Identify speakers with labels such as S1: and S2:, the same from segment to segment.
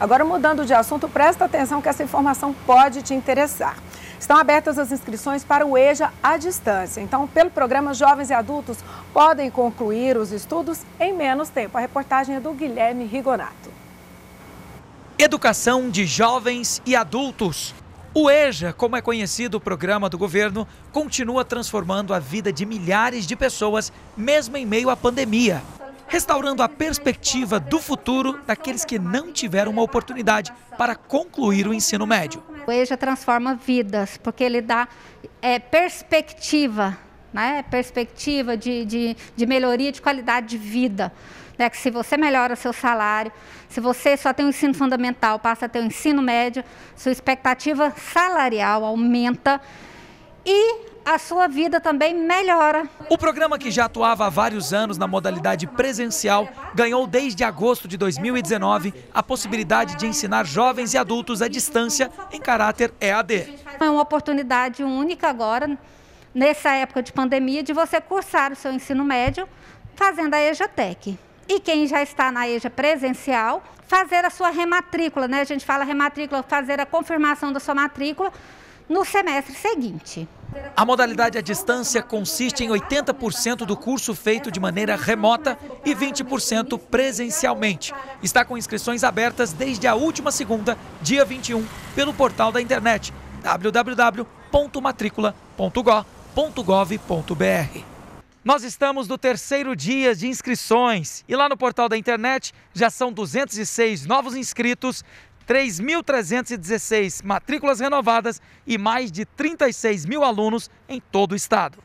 S1: Agora, mudando de assunto, presta atenção que essa informação pode te interessar. Estão abertas as inscrições para o EJA à distância. Então, pelo programa Jovens e Adultos podem concluir os estudos em menos tempo. A reportagem é do Guilherme Rigonato.
S2: Educação de jovens e adultos. O EJA, como é conhecido o programa do governo, continua transformando a vida de milhares de pessoas, mesmo em meio à pandemia restaurando a perspectiva do futuro daqueles que não tiveram uma oportunidade para concluir o ensino médio.
S3: O EJA transforma vidas, porque ele dá é, perspectiva, né? perspectiva de, de, de melhoria de qualidade de vida. Né? Que se você melhora seu salário, se você só tem o ensino fundamental, passa a ter o ensino médio, sua expectativa salarial aumenta e a sua vida também melhora.
S2: O programa que já atuava há vários anos na modalidade presencial ganhou desde agosto de 2019 a possibilidade de ensinar jovens e adultos à distância em caráter EAD.
S3: É uma oportunidade única agora, nessa época de pandemia, de você cursar o seu ensino médio fazendo a EJATEC. E quem já está na EJA presencial, fazer a sua rematrícula, né? A gente fala rematrícula, fazer a confirmação da sua matrícula no semestre seguinte.
S2: A modalidade à distância consiste em 80% do curso feito de maneira remota e 20% presencialmente. Está com inscrições abertas desde a última segunda, dia 21, pelo portal da internet www.matricula.go.gov.br. Nós estamos no terceiro dia de inscrições e lá no portal da internet já são 206 novos inscritos 3.316 matrículas renovadas e mais de 36 mil alunos em todo o estado.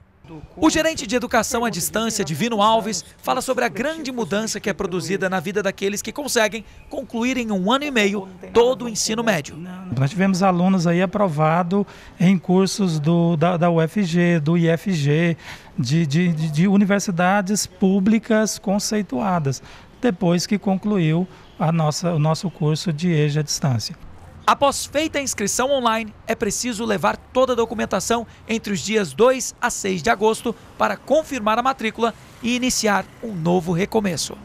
S2: O gerente de educação à distância, Divino Alves, fala sobre a grande mudança que é produzida na vida daqueles que conseguem concluir em um ano e meio todo o ensino médio.
S4: Nós tivemos alunos aí aprovados em cursos do, da, da UFG, do IFG, de, de, de universidades públicas conceituadas, depois que concluiu a nossa, o nosso curso de EJA à distância.
S2: Após feita a inscrição online, é preciso levar toda a documentação entre os dias 2 a 6 de agosto para confirmar a matrícula e iniciar um novo recomeço.